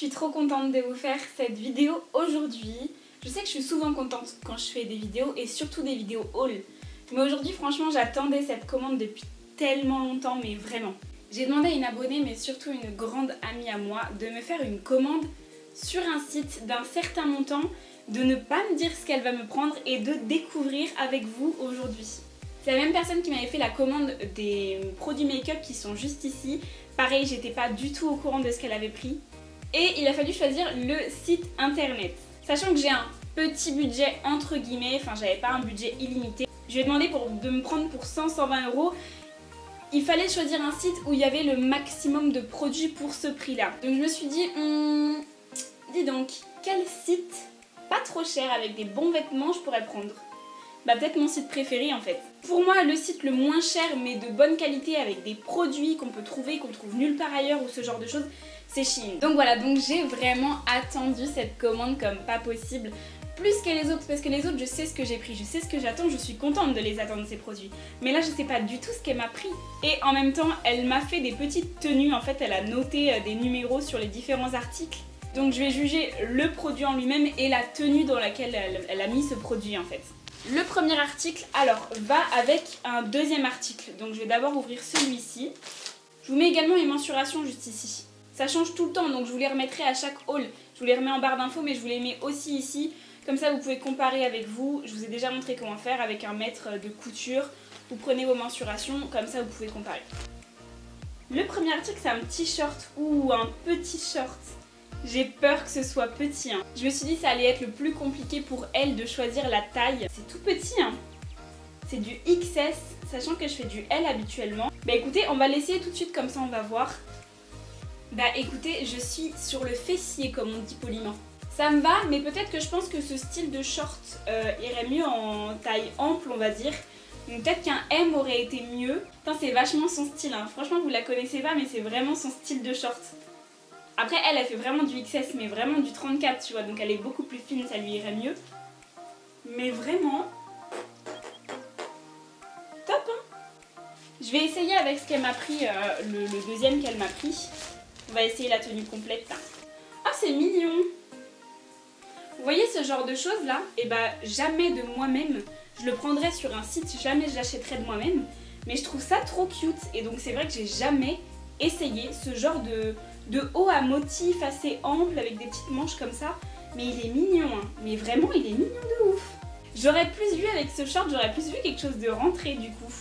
suis trop contente de vous faire cette vidéo aujourd'hui. Je sais que je suis souvent contente quand je fais des vidéos et surtout des vidéos haul. Mais aujourd'hui franchement j'attendais cette commande depuis tellement longtemps mais vraiment. J'ai demandé à une abonnée mais surtout une grande amie à moi de me faire une commande sur un site d'un certain montant, de ne pas me dire ce qu'elle va me prendre et de découvrir avec vous aujourd'hui. C'est la même personne qui m'avait fait la commande des produits make-up qui sont juste ici. Pareil, j'étais pas du tout au courant de ce qu'elle avait pris. Et il a fallu choisir le site internet. Sachant que j'ai un petit budget entre guillemets, enfin j'avais pas un budget illimité. Je lui ai demandé pour, de me prendre pour 100-120 euros. Il fallait choisir un site où il y avait le maximum de produits pour ce prix-là. Donc je me suis dit, hmm, dis donc, quel site pas trop cher avec des bons vêtements je pourrais prendre? Bah peut-être mon site préféré en fait. Pour moi, le site le moins cher mais de bonne qualité avec des produits qu'on peut trouver, qu'on trouve nulle part ailleurs ou ce genre de choses, c'est Shein. Donc voilà, donc j'ai vraiment attendu cette commande comme pas possible. Plus que les autres, parce que les autres, je sais ce que j'ai pris, je sais ce que j'attends, je suis contente de les attendre ces produits. Mais là, je sais pas du tout ce qu'elle m'a pris. Et en même temps, elle m'a fait des petites tenues, en fait, elle a noté euh, des numéros sur les différents articles. Donc je vais juger le produit en lui-même et la tenue dans laquelle elle, elle a mis ce produit en fait. Le premier article, alors, va avec un deuxième article. Donc je vais d'abord ouvrir celui-ci. Je vous mets également les mensurations juste ici. Ça change tout le temps, donc je vous les remettrai à chaque haul. Je vous les remets en barre d'infos, mais je vous les mets aussi ici. Comme ça, vous pouvez comparer avec vous. Je vous ai déjà montré comment faire avec un mètre de couture. Vous prenez vos mensurations, comme ça, vous pouvez comparer. Le premier article, c'est un petit short ou un petit short. J'ai peur que ce soit petit. Hein. Je me suis dit que ça allait être le plus compliqué pour elle de choisir la taille. C'est tout petit. Hein. C'est du XS, sachant que je fais du L habituellement. Bah écoutez, on va l'essayer tout de suite, comme ça on va voir. Bah écoutez, je suis sur le fessier, comme on dit poliment. Ça me va, mais peut-être que je pense que ce style de short euh, irait mieux en taille ample, on va dire. Donc peut-être qu'un M aurait été mieux. c'est vachement son style. Hein. Franchement, vous la connaissez pas, mais c'est vraiment son style de short. Après, elle, elle fait vraiment du XS, mais vraiment du 34, tu vois. Donc elle est beaucoup plus fine, ça lui irait mieux. Mais vraiment... Top, hein Je vais essayer avec ce qu'elle m'a pris, euh, le, deuxième qu'elle m'a pris. On va essayer la tenue complète. Ah, c'est mignon Vous voyez ce genre de choses là? Et eh bah, jamais de moi-même, je le prendrais sur un site, jamais je l'achèterais de moi-même. Mais je trouve ça trop cute. Et donc c'est vrai que j'ai jamais essayé ce genre de de haut à motif assez ample avec des petites manches comme ça. Mais il est mignon, hein. mais vraiment il est mignon de ouf. J'aurais plus vu avec ce short, j'aurais plus vu quelque chose de rentré du coup.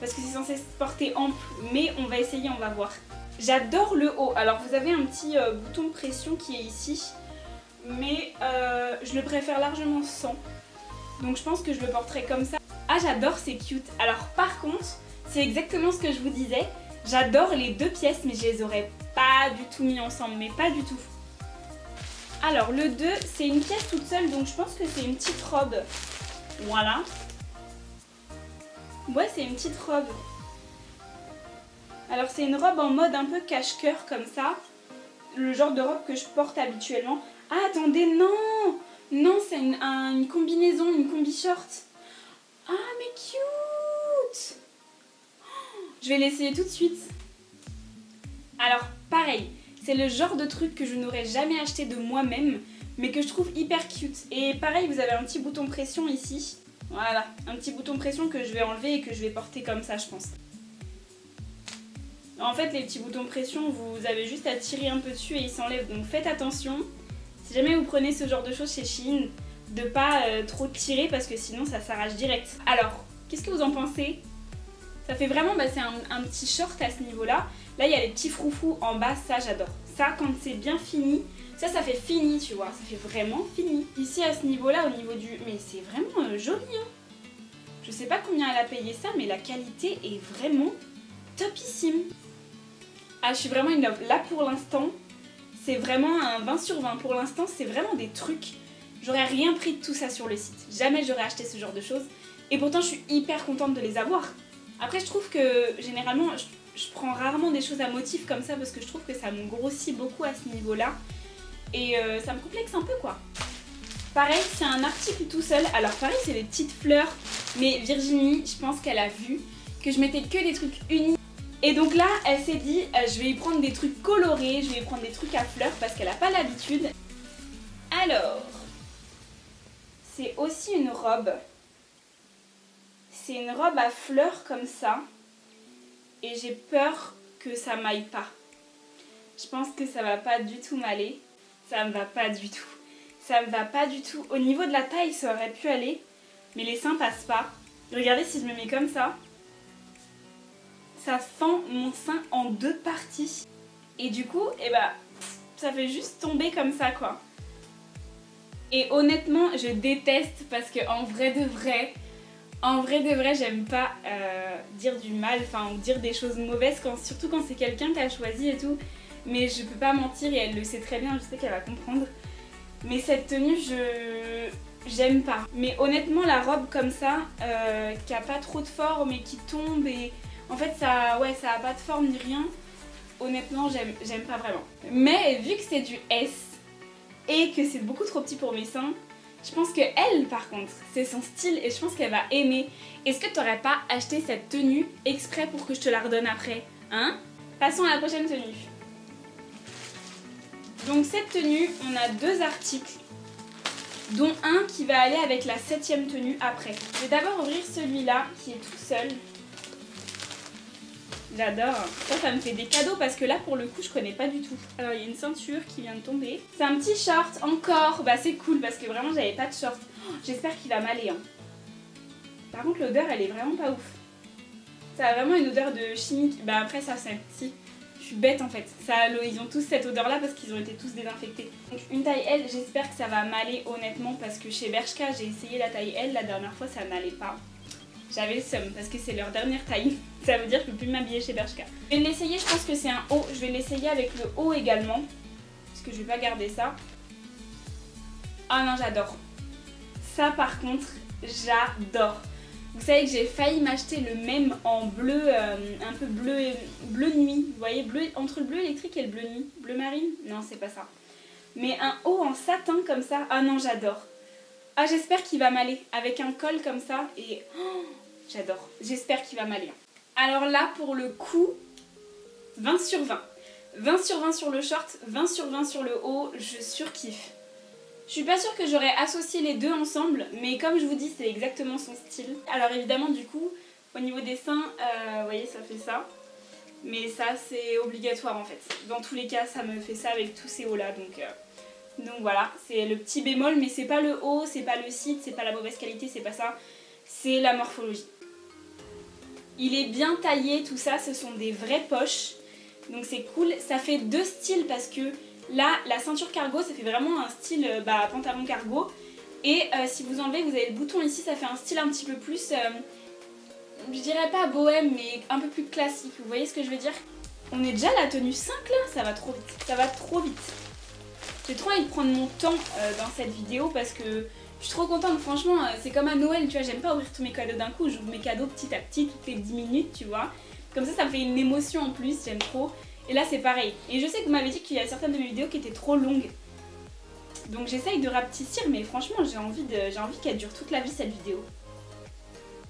Parce que c'est censé se porter ample, mais on va essayer, on va voir. J'adore le haut. Alors vous avez un petit euh, bouton de pression qui est ici, mais euh, je le préfère largement sans. Donc je pense que je le porterai comme ça. Ah j'adore, c'est cute. Alors par contre, c'est exactement ce que je vous disais. J'adore les deux pièces, mais je les aurais pas du tout mis ensemble, mais pas du tout. Alors le 2, c'est une pièce toute seule, donc je pense que c'est une petite robe. Voilà. Ouais, c'est une petite robe. Alors c'est une robe en mode un peu cache-coeur comme ça. Le genre de robe que je porte habituellement. Ah, attendez, non Non, c'est une, une combinaison, une combi-short. Ah, mais cute Je vais l'essayer tout de suite. Alors, pareil, c'est le genre de truc que je n'aurais jamais acheté de moi-même, mais que je trouve hyper cute. Et pareil, vous avez un petit bouton pression ici. Voilà, un petit bouton pression que je vais enlever et que je vais porter comme ça, je pense. En fait, les petits boutons pression, vous avez juste à tirer un peu dessus et ils s'enlèvent. Donc faites attention. Si jamais vous prenez ce genre de choses chez Shein, de pas euh, trop tirer parce que sinon ça s'arrache direct. Alors, qu'est-ce que vous en pensez? Ça fait vraiment, bah, c'est un, petit short à ce niveau-là. Là, il y a les petits froufous en bas, ça j'adore. Ça, quand c'est bien fini, ça, ça fait fini, tu vois. Ça fait vraiment fini. Ici, à ce niveau-là, au niveau du... Mais c'est vraiment euh, joli, hein. Je sais pas combien elle a payé ça, mais la qualité est vraiment topissime. Ah, je suis vraiment une love. Là, pour l'instant, c'est vraiment un 20 sur 20. Pour l'instant, c'est vraiment des trucs. J'aurais rien pris de tout ça sur le site. Jamais j'aurais acheté ce genre de choses. Et pourtant, je suis hyper contente de les avoir. Après, je trouve que généralement, je prends rarement des choses à motif comme ça parce que je trouve que ça me grossit beaucoup à ce niveau-là. Et euh, ça me complexe un peu quoi. Pareil, c'est un article tout seul. Alors pareil, c'est des petites fleurs. Mais Virginie, je pense qu'elle a vu que je mettais que des trucs unis. Et donc là, elle s'est dit, euh, je vais y prendre des trucs colorés, je vais y prendre des trucs à fleurs parce qu'elle n'a pas l'habitude. Alors, c'est aussi une robe. C'est une robe à fleurs comme ça. Et j'ai peur que ça m'aille pas. Je pense que ça va pas du tout m'aller. Ça me va pas du tout. Ça me va pas du tout. Au niveau de la taille, ça aurait pu aller. Mais les seins passent pas. Regardez si je me mets comme ça. Ça fend mon sein en deux parties. Et du coup, eh ben, ça fait juste tomber comme ça, quoi. Et honnêtement, je déteste parce que en vrai de vrai, en vrai de vrai, j'aime pas euh, dire du mal, enfin dire des choses mauvaises, surtout quand c'est quelqu'un qui a choisi et tout. Mais je peux pas mentir et elle le sait très bien, je sais qu'elle va comprendre. Mais cette tenue, je j'aime pas. Mais honnêtement, la robe comme ça, euh, qui a pas trop de forme et qui tombe et en fait ça, ouais, ça a pas de forme ni rien. Honnêtement, j'aime pas vraiment. Mais vu que c'est du S et que c'est beaucoup trop petit pour mes seins, je pense que elle, par contre, c'est son style et je pense qu'elle va aimer. Est-ce que t'aurais pas acheté cette tenue exprès pour que je te la redonne après Hein? Passons à la prochaine tenue. Donc cette tenue, on a deux articles, dont un qui va aller avec la septième tenue après. Je vais d'abord ouvrir celui-là qui est tout seul. J'adore. Ça, ça me fait des cadeaux parce que là, pour le coup, je connais pas du tout. Alors, il y a une ceinture qui vient de tomber. C'est un petit short encore. Bah, c'est cool parce que vraiment, j'avais pas de short. Oh, j'espère qu'il va m'aller. Hein. Par contre, l'odeur, elle est vraiment pas ouf. Ça a vraiment une odeur de chimique. Bah, après, ça, c'est si. Je suis bête en fait. Ça, ils ont tous cette odeur là parce qu'ils ont été tous désinfectés. Donc une taille L, j'espère que ça va m'aller honnêtement parce que chez Bershka j'ai essayé la taille L la dernière fois ça n'allait pas. J'avais le seum parce que c'est leur dernière taille. Ça veut dire que je peux plus m'habiller chez Bershka. Je vais l'essayer, je pense que c'est un haut. Je vais l'essayer avec le haut également. Parce que je vais pas garder ça. Ah non, j'adore. Ça par contre, j'adore. Vous savez que j'ai failli m'acheter le même en bleu, euh, un peu bleu, bleu nuit. Vous voyez, bleu, entre le bleu électrique et le bleu nuit. Bleu marine? Non, c'est pas ça. Mais un haut en satin comme ça. Ah non, j'adore. Ah, j'espère qu'il va m'aller. Avec un col comme ça. Et oh, j'adore. J'espère qu'il va m'aller. Alors là, pour le coup, 20 sur 20. 20 sur 20 sur le short, 20 sur 20 sur le haut. Je surkiffe. Je suis pas sûre que j'aurais associé les deux ensemble, mais comme je vous dis, c'est exactement son style. Alors évidemment, du coup, au niveau des seins, euh, vous voyez, ça fait ça. Mais ça, c'est obligatoire en fait. Dans tous les cas, ça me fait ça avec tous ces hauts-là. Donc, euh, donc voilà, c'est le petit bémol, mais c'est pas le haut, c'est pas le site, c'est pas la mauvaise qualité, c'est pas ça. C'est la morphologie. Il est bien taillé, tout ça, ce sont des vraies poches. Donc c'est cool. Ça fait deux styles parce que Là, la ceinture cargo, ça fait vraiment un style euh, bah, pantalon cargo. Et euh, si vous enlevez, vous avez le bouton ici, ça fait un style un petit peu plus, euh, je dirais pas bohème, mais un peu plus classique. Vous voyez ce que je veux dire? On est déjà à la tenue 5 là, ça va trop vite. Ça va trop vite. J'ai trop envie de prendre mon temps dans cette vidéo parce que je suis trop contente. Franchement, c'est comme à Noël, tu vois, j'aime pas ouvrir tous mes cadeaux d'un coup. J'ouvre mes cadeaux petit à petit, toutes les 10 minutes, tu vois. Comme ça, ça me fait une émotion en plus, j'aime trop. Et là c'est pareil. Et je sais que vous m'avez dit qu'il y a certaines de mes vidéos qui étaient trop longues. Donc j'essaye de rapetissir mais franchement j'ai envie, envie qu'elle dure toute la vie cette vidéo.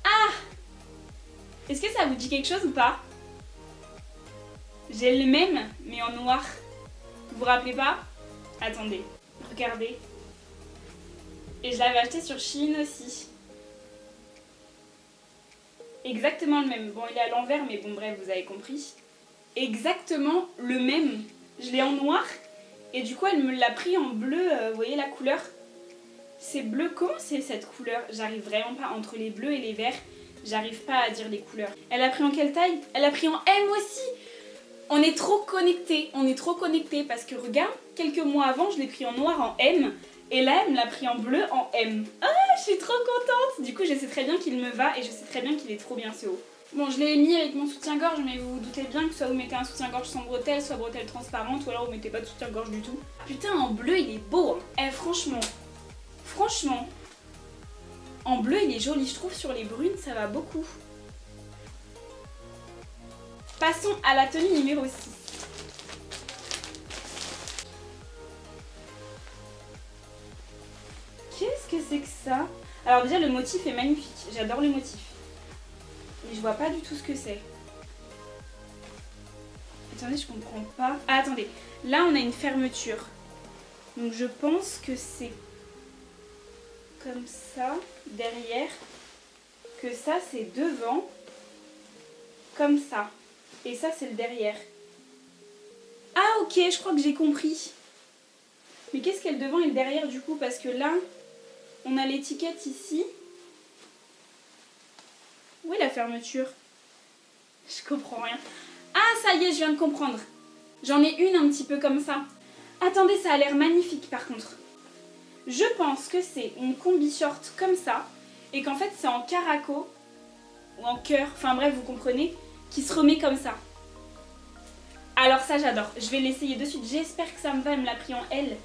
Ah Est-ce que ça vous dit quelque chose ou pas? J'ai le même mais en noir. Vous vous rappelez pas? Attendez, regardez. Et je l'avais acheté sur Shein aussi. Exactement le même. Bon il est à l'envers mais bon bref vous avez compris exactement le même. Je l'ai en noir et du coup elle me l'a pris en bleu, euh, vous voyez la couleur? C'est bleu, comment c'est cette couleur? J'arrive vraiment pas, entre les bleus et les verts, j'arrive pas à dire les couleurs. Elle a pris en quelle taille? Elle a pris en M aussi On est trop connectés, on est trop connectés parce que regarde, quelques mois avant je l'ai pris en noir en M et là elle me l'a pris en bleu en M. Ah, je suis trop contente Du coup je sais très bien qu'il me va et je sais très bien qu'il est trop bien ce haut. Bon, je l'ai mis avec mon soutien-gorge, mais vous vous doutez bien que soit vous mettez un soutien-gorge sans bretelles, soit bretelles transparentes, ou alors vous mettez pas de soutien-gorge du tout. Putain, en bleu, il est beau. Hein. Eh, franchement, franchement, en bleu, il est joli. Je trouve sur les brunes, ça va beaucoup. Passons à la tenue numéro 6. Qu'est-ce que c'est que ça? Alors déjà, le motif est magnifique. J'adore les motifs. Mais je vois pas du tout ce que c'est. Attendez, je comprends pas. Ah, attendez. Là, on a une fermeture. Donc je pense que c'est comme ça, derrière. Que ça, c'est devant. Comme ça. Et ça, c'est le derrière. Ah, ok, je crois que j'ai compris. Mais qu'est-ce qu'il y a le devant et le derrière du coup? Parce que là, on a l'étiquette ici. Où est la fermeture? Je comprends rien. Ah, ça y est, je viens de comprendre. J'en ai une un petit peu comme ça. Attendez, ça a l'air magnifique par contre. Je pense que c'est une combi short comme ça et qu'en fait c'est en caraco ou en cœur, enfin bref, vous comprenez, qui se remet comme ça. Alors ça j'adore, je vais l'essayer de suite, j'espère que ça me va, elle me l'a pris en L.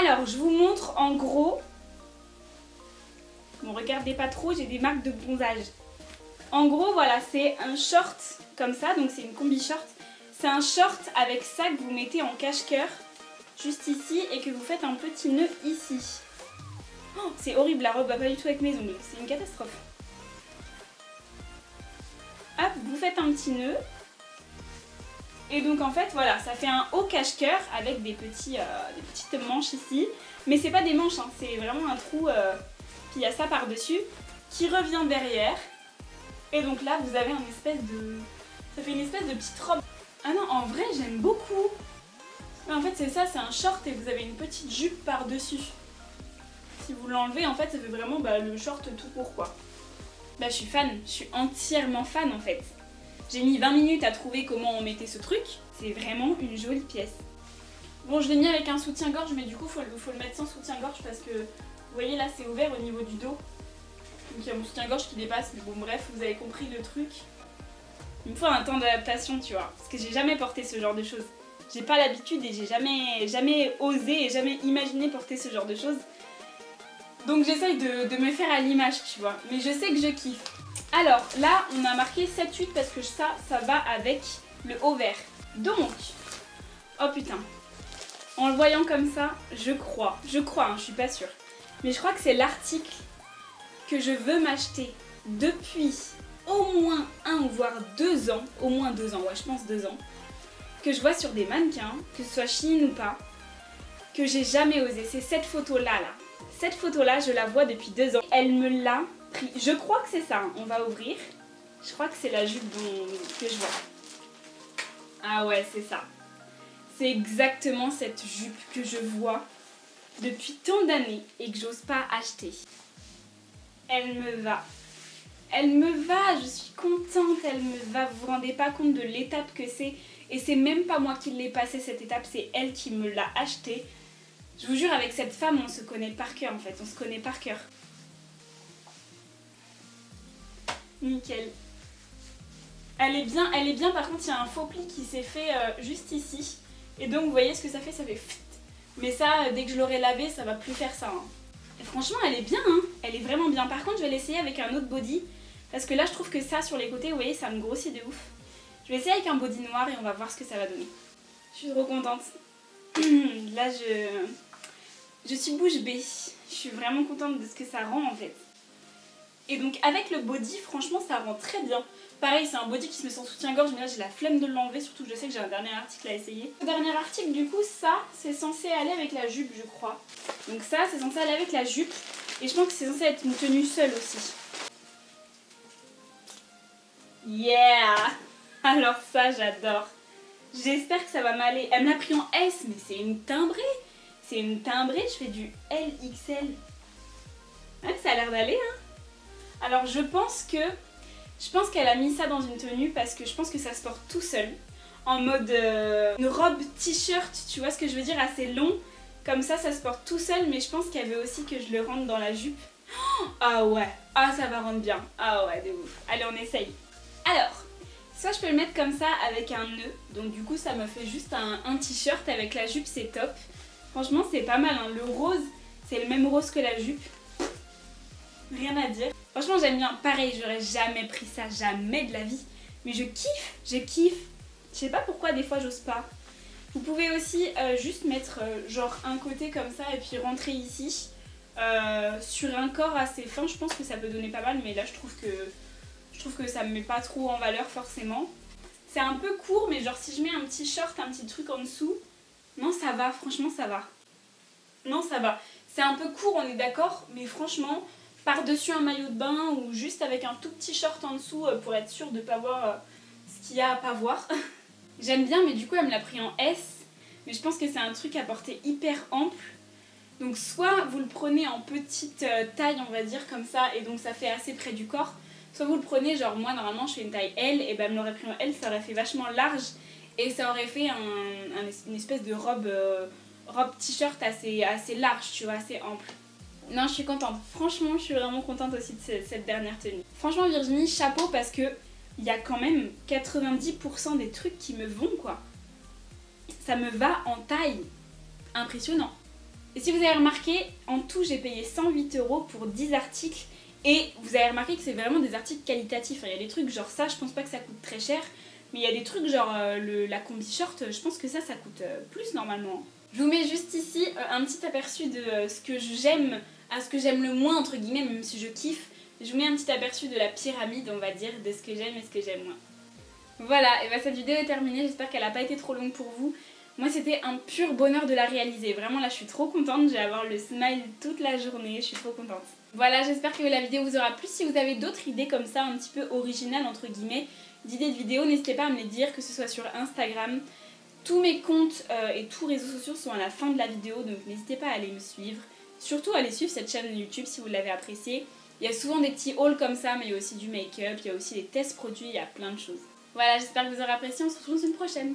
Alors je vous montre en gros, bon regardez pas trop, j'ai des marques de bronzage. En gros voilà, c'est un short comme ça, donc c'est une combi short. C'est un short avec ça que vous mettez en cache-cœur juste ici et que vous faites un petit nœud ici. Oh, c'est horrible, la robe va pas du tout avec mes ongles, c'est une catastrophe. Hop, vous faites un petit nœud. Et donc en fait, voilà, ça fait un haut cache-cœur avec des, petits, euh, des petites manches ici. Mais c'est pas des manches, hein, c'est vraiment un trou, euh, puis il y a ça par-dessus, qui revient derrière. Et donc là, vous avez une espèce de... Ça fait une espèce de petite robe. Ah non, en vrai, j'aime beaucoup. en fait, c'est ça, c'est un short et vous avez une petite jupe par-dessus. Si vous l'enlevez, en fait, ça fait vraiment bah, le short tout court, quoi. Bah, je suis fan, je suis entièrement fan, en fait. J'ai mis 20 minutes à trouver comment on mettait ce truc. C'est vraiment une jolie pièce. Bon, je l'ai mis avec un soutien-gorge, mais du coup, faut, faut le mettre sans soutien-gorge parce que, vous voyez, là, c'est ouvert au niveau du dos. Donc, il y a mon soutien-gorge qui dépasse, mais bon, bref, vous avez compris le truc. Il me faut un temps d'adaptation, tu vois, parce que j'ai jamais porté ce genre de choses. J'ai pas l'habitude et j'ai jamais, jamais osé et jamais imaginé porter ce genre de choses. Donc j'essaye de, me faire à l'image, tu vois. Mais je sais que je kiffe. Alors là, on a marqué 7-8 parce que ça, ça va avec le haut vert. Donc, oh putain. En le voyant comme ça, je crois, je crois, hein, je suis pas sûre. Mais je crois que c'est l'article que je veux m'acheter depuis au moins un voire deux ans, au moins deux ans, ouais je pense deux ans, que je vois sur des mannequins, que ce soit Chine ou pas, que j'ai jamais osé. C'est cette photo là, là. Cette photo là, je la vois depuis deux ans. Elle me l'a pris. Je crois que c'est ça, hein. on va ouvrir. Je crois que c'est la jupe que je vois. Ah ouais, c'est ça. C'est exactement cette jupe que je vois depuis tant d'années et que j'ose pas acheter. Elle me va elle me va, je suis contente, elle me va. Vous vous rendez pas compte de l'étape que c'est. Et c'est même pas moi qui l'ai passé cette étape, c'est elle qui me l'a acheté. Je vous jure, avec cette femme, on se connaît par cœur en fait, on se connaît par cœur. Nickel. Elle est bien, elle est bien, par contre il y a un faux pli qui s'est fait euh, juste ici. Et donc vous voyez ce que ça fait, ça fait Mais ça, euh, dès que je l'aurai lavé, ça va plus faire ça. Hein. Franchement, elle est bien, hein elle est vraiment bien. Par contre, je vais l'essayer avec un autre body. Parce que là, je trouve que ça, sur les côtés, vous voyez, ça me grossit de ouf. Je vais essayer avec un body noir et on va voir ce que ça va donner. Je suis trop contente. là, je... Je suis bouche bée. Je suis vraiment contente de ce que ça rend, en fait. Et donc, avec le body, franchement, ça rend très bien. Pareil, c'est un body qui se met sans soutien-gorge, mais là, j'ai la flemme de l'enlever, surtout que je sais que j'ai un dernier article à essayer. Le dernier article, du coup, ça, c'est censé aller avec la jupe, je crois. Donc ça, c'est censé aller avec la jupe. Et je pense que c'est censé être une tenue seule aussi. Yeah Alors ça, j'adore. J'espère que ça va m'aller. Elle me l'a pris en S, mais c'est une timbrée. C'est une timbrée, je fais du LXL. Ouais, ça a l'air d'aller, hein. Alors je pense que... Je pense qu'elle a mis ça dans une tenue parce que je pense que ça se porte tout seul. En mode euh, une robe t-shirt, tu vois ce que je veux dire, assez long. Comme ça, ça se porte tout seul, mais je pense qu'elle veut aussi que je le rentre dans la jupe. ah ouais, ah ça va rendre bien. Ah ouais, de ouf. Allez, on essaye. Alors, soit je peux le mettre comme ça avec un nœud, donc du coup ça me fait juste un, t-shirt avec la jupe, c'est top. Franchement c'est pas mal, hein. le rose, c'est le même rose que la jupe. Rien à dire. Franchement j'aime bien, pareil, j'aurais jamais pris ça, jamais de la vie. Mais je kiffe, je kiffe. Je sais pas pourquoi des fois j'ose pas. Vous pouvez aussi euh, juste mettre euh, genre un côté comme ça et puis rentrer ici. Euh, sur un corps assez fin, je pense que ça peut donner pas mal, mais là je trouve que trouve que ça me met pas trop en valeur forcément. C'est un peu court, mais genre si je mets un petit short, un petit truc en dessous, non, ça va, franchement, ça va. Non, ça va. C'est un peu court, on est d'accord, mais franchement, par-dessus un maillot de bain ou juste avec un tout petit short en dessous euh, pour être sûr de pas voir euh, ce qu'il y a à pas voir. J'aime bien, mais du coup, elle me l'a pris en S. Mais je pense que c'est un truc à porter hyper ample. Donc soit vous le prenez en petite euh, taille, on va dire comme ça, et donc ça fait assez près du corps. Soit vous le prenez, genre moi normalement je fais une taille L, et ben me l'aurait pris en L, ça aurait fait vachement large, et ça aurait fait un, une espèce de robe, euh, robe t-shirt assez, assez large, tu vois, assez ample. Non, je suis contente. Franchement, je suis vraiment contente aussi de cette dernière tenue. Franchement, Virginie, chapeau parce que il y a quand même 90% des trucs qui me vont, quoi. Ça me va en taille. Impressionnant. Et si vous avez remarqué, en tout, j'ai payé 108 euros pour 10 articles. Et vous avez remarqué que c'est vraiment des articles qualitatifs. Il y a des trucs genre ça, je pense pas que ça coûte très cher. Mais il y a des trucs genre euh, la combi short, je pense que ça, ça coûte euh, plus normalement. Je vous mets juste ici euh, un petit aperçu de ce que j'aime, à ce que j'aime le moins, entre guillemets, même si je kiffe. Je vous mets un petit aperçu de la pyramide, on va dire, de ce que j'aime et ce que j'aime moins. Voilà, et bah cette vidéo est terminée, j'espère qu'elle n'a pas été trop longue pour vous. Moi c'était un pur bonheur de la réaliser, vraiment là je suis trop contente, je vais avoir le smile toute la journée, je suis trop contente. Voilà, j'espère que la vidéo vous aura plu. Si vous avez d'autres idées comme ça, un petit peu originales entre guillemets, d'idées de vidéos, n'hésitez pas à me les dire, que ce soit sur Instagram. Tous mes comptes euh, et tous réseaux sociaux sont à la fin de la vidéo, donc n'hésitez pas à aller me suivre. Surtout à aller suivre cette chaîne YouTube si vous l'avez appréciée. Il y a souvent des petits hauls comme ça, mais il y a aussi du make-up, il y a aussi des tests produits, il y a plein de choses. Voilà, j'espère que vous aurez apprécié, on se retrouve dans une prochaine.